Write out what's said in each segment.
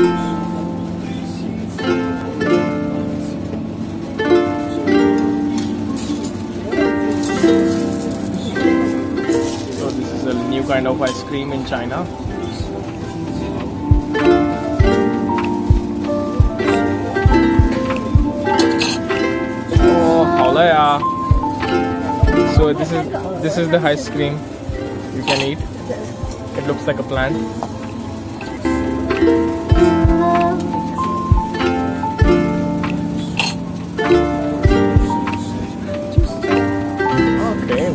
So this is a new kind of ice cream in China. Oh, So this is this is the ice cream you can eat. It looks like a plant.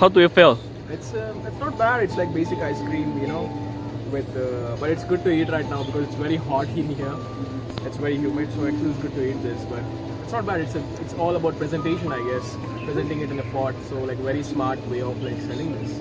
How do you feel? it's um, it's not bad. It's like basic ice cream, you know, with uh, but it's good to eat right now because it's very hot in here. It's very humid, so actually it's good to eat this. But it's not bad. It's a, it's all about presentation, I guess. Presenting it in a pot, so like very smart way of like selling this.